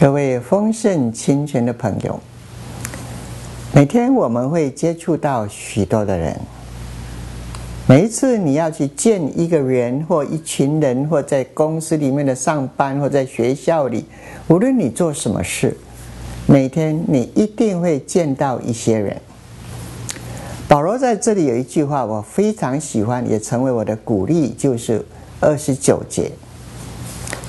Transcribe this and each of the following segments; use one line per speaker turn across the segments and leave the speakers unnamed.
各位丰盛清泉的朋友，每天我们会接触到许多的人。每一次你要去见一个人或一群人，或在公司里面的上班，或在学校里，无论你做什么事，每天你一定会见到一些人。保罗在这里有一句话，我非常喜欢，也成为我的鼓励，就是二十九节。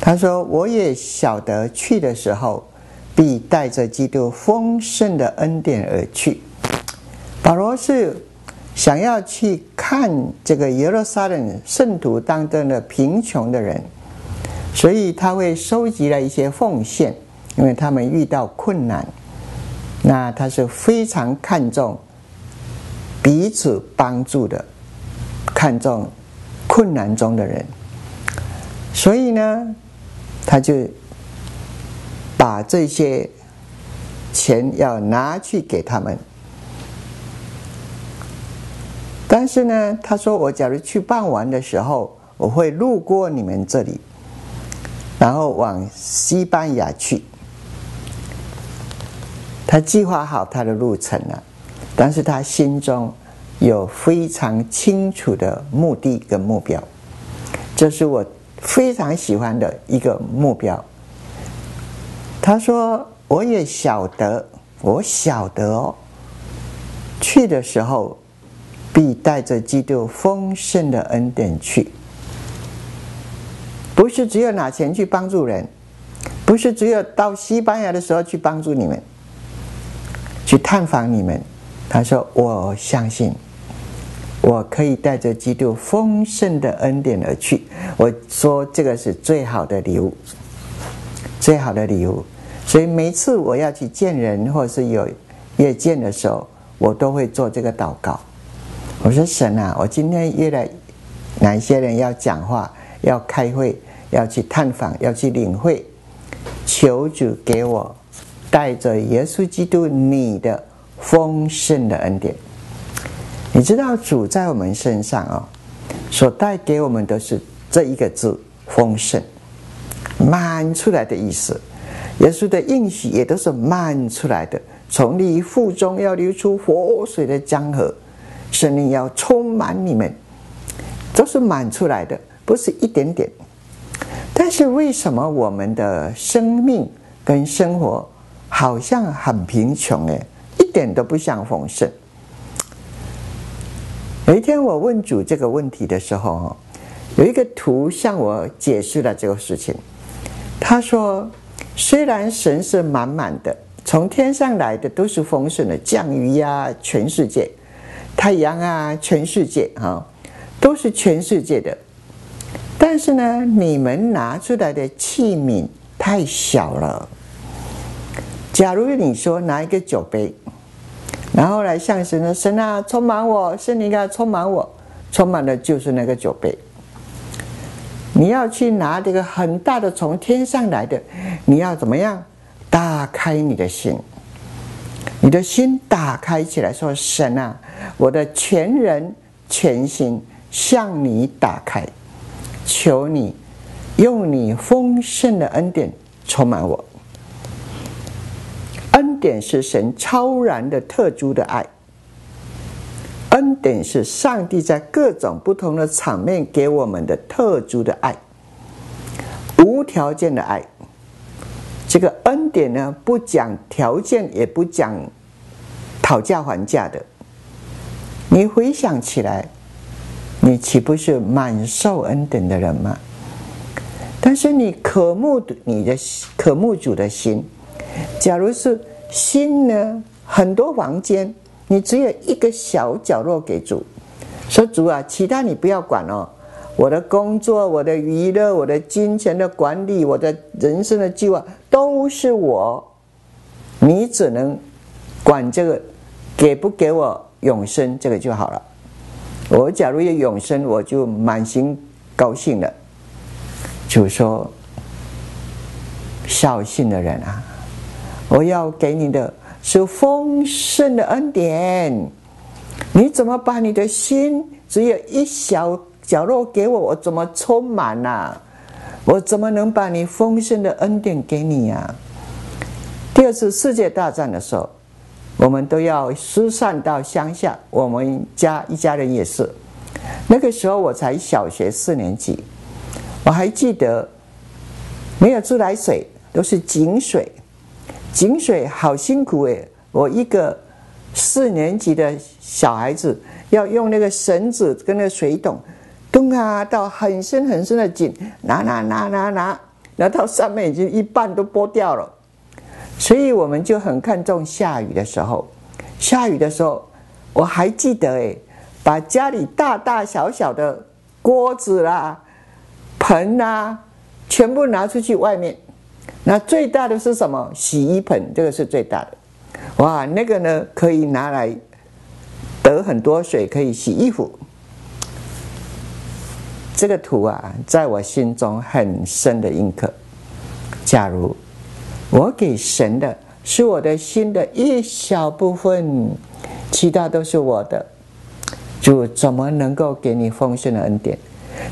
他说：“我也晓得去的时候，必带着基督丰盛的恩典而去。”保罗是想要去看这个耶路撒冷圣徒当中的贫穷的人，所以他会收集了一些奉献，因为他们遇到困难。那他是非常看重彼此帮助的，看重困难中的人，所以呢。他就把这些钱要拿去给他们，但是呢，他说：“我假如去办完的时候，我会路过你们这里，然后往西班牙去。”他计划好他的路程了，但是他心中有非常清楚的目的跟目标，这是我。非常喜欢的一个目标。他说：“我也晓得，我晓得哦，去的时候必带着基督丰盛的恩典去，不是只有拿钱去帮助人，不是只有到西班牙的时候去帮助你们，去探访你们。”他说：“我相信。”我可以带着基督丰盛的恩典而去。我说这个是最好的礼物，最好的礼物。所以每次我要去见人，或是有约见的时候，我都会做这个祷告。我说神啊，我今天约了哪一些人要讲话、要开会、要去探访、要去领会，求主给我带着耶稣基督你的丰盛的恩典。你知道主在我们身上啊，所带给我们的是这一个字“丰盛”，满出来的意思。耶稣的应许也都是满出来的，从你腹中要流出活水的江河，圣灵要充满你们，都是满出来的，不是一点点。但是为什么我们的生命跟生活好像很贫穷哎，一点都不像丰盛？有一天我问主这个问题的时候，有一个图向我解释了这个事情。他说：“虽然神是满满的，从天上来的都是丰盛的，降雨呀，全世界，太阳啊，全世界啊，都是全世界的。但是呢，你们拿出来的器皿太小了。假如你说拿一个酒杯。”然后来向神的神啊，充满我，圣灵啊，充满我，充满的就是那个酒杯。你要去拿这个很大的从天上来的，你要怎么样？打开你的心，你的心打开起来，说神啊，我的全人全心向你打开，求你用你丰盛的恩典充满我。点是神超然的特殊的爱，恩典是上帝在各种不同的场面给我们的特殊的爱，无条件的爱。这个恩典呢，不讲条件，也不讲讨价还价的。你回想起来，你岂不是满受恩典的人吗？但是你渴慕的你的渴慕主的心。假如是心呢，很多房间，你只有一个小角落给主，说主啊，其他你不要管哦。我的工作、我的娱乐、我的金钱的管理、我的人生的计划，都是我，你只能管这个，给不给我永生这个就好了。我假如有永生，我就满心高兴了。就说。孝信的人啊，我要给你的是丰盛的恩典。你怎么把你的心只有一小角落给我？我怎么充满呐？我怎么能把你丰盛的恩典给你呀？第二次世界大战的时候，我们都要疏散到乡下。我们家一家人也是。那个时候我才小学四年级，我还记得没有自来水，都是井水。井水好辛苦诶，我一个四年级的小孩子要用那个绳子跟那个水桶，咚啊到很深很深的井，拿拿拿拿拿，拿到上面已经一半都剥掉了。所以我们就很看重下雨的时候。下雨的时候，我还记得诶，把家里大大小小的锅子啦、盆啊，全部拿出去外面。那最大的是什么？洗衣盆，这个是最大的。哇，那个呢可以拿来得很多水，可以洗衣服。这个图啊，在我心中很深的印刻。假如我给神的是我的心的一小部分，其他都是我的，主怎么能够给你丰盛的恩典？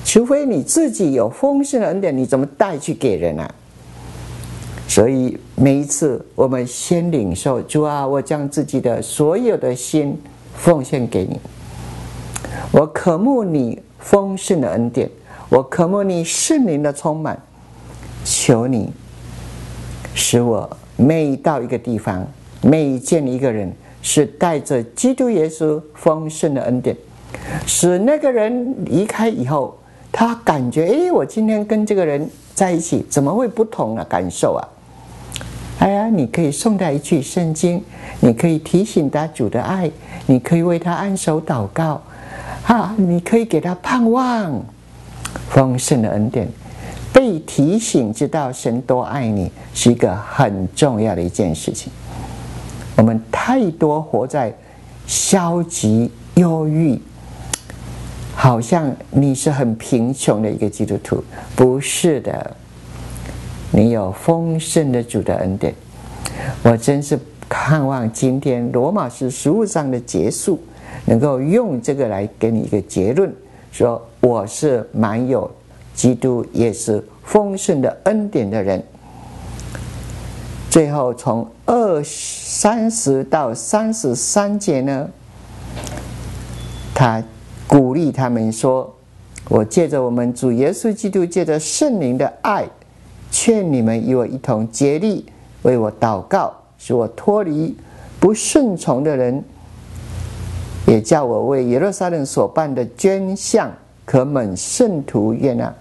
除非你自己有丰盛的恩典，你怎么带去给人啊？所以每一次，我们先领受主啊，我将自己的所有的心奉献给你。我渴慕你丰盛的恩典，我渴慕你圣灵的充满。求你使我每到一个地方，每见一个人，是带着基督耶稣丰盛的恩典，使那个人离开以后，他感觉哎，我今天跟这个人在一起，怎么会不同的感受啊？哎呀，你可以送他一句圣经，你可以提醒他主的爱，你可以为他按手祷告，啊，你可以给他盼望丰盛的恩典。被提醒知道神多爱你，是一个很重要的一件事情。我们太多活在消极、忧郁，好像你是很贫穷的一个基督徒，不是的。你有丰盛的主的恩典，我真是盼望今天罗马书十五章的结束，能够用这个来给你一个结论：说我是蛮有基督也是丰盛的恩典的人。最后从二三十到三十三节呢，他鼓励他们说：“我借着我们主耶稣基督借着圣灵的爱。”劝你们与我一同竭力为我祷告，使我脱离不顺从的人，也叫我为耶路撒冷所办的捐项可蒙圣徒悦纳，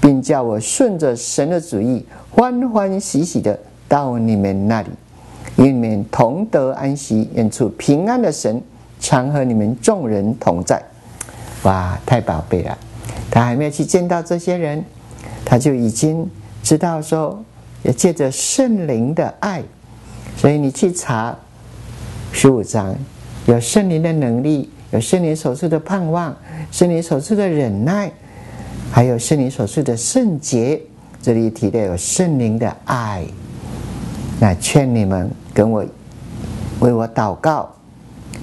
并叫我顺着神的旨意欢欢喜喜的到你们那里，与你们同得安息，远处平安的神常和你们众人同在。哇，太宝贝了！他还没有去见到这些人，他就已经。知道说，也借着圣灵的爱，所以你去查十五章，有圣灵的能力，有圣灵所赐的盼望，圣灵所赐的忍耐，还有圣灵所赐的圣洁。这里提的有圣灵的爱，那劝你们跟我为我祷告，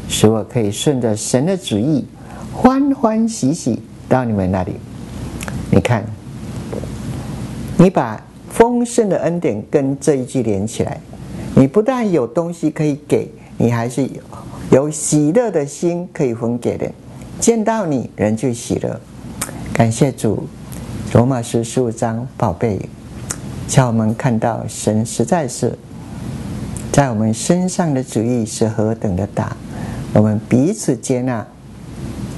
使我可以顺着神的旨意，欢欢喜喜到你们那里。你看。你把丰盛的恩典跟这一句连起来，你不但有东西可以给，你还是有有喜乐的心可以分给人。见到你，人就喜乐。感谢主，罗马书十五章，宝贝，叫我们看到神实在是在我们身上的主意是何等的大。我们彼此接纳，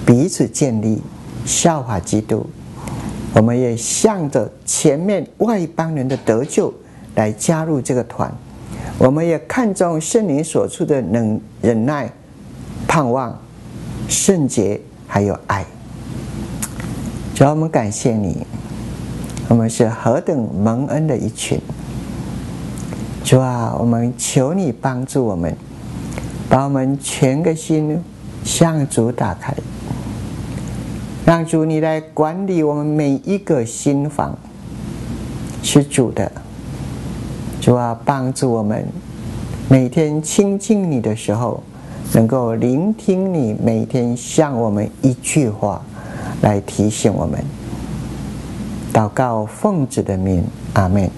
彼此建立，效法基督。我们也向着前面外邦人的得救来加入这个团。我们也看重圣灵所出的忍忍耐、盼望、圣洁，还有爱。主要我们感谢你，我们是何等蒙恩的一群。主啊，我们求你帮助我们，把我们全个心向主打开。让主你来管理我们每一个心房，是主的。主啊，帮助我们每天亲近你的时候，能够聆听你每天向我们一句话，来提醒我们。祷告奉子的名，阿门。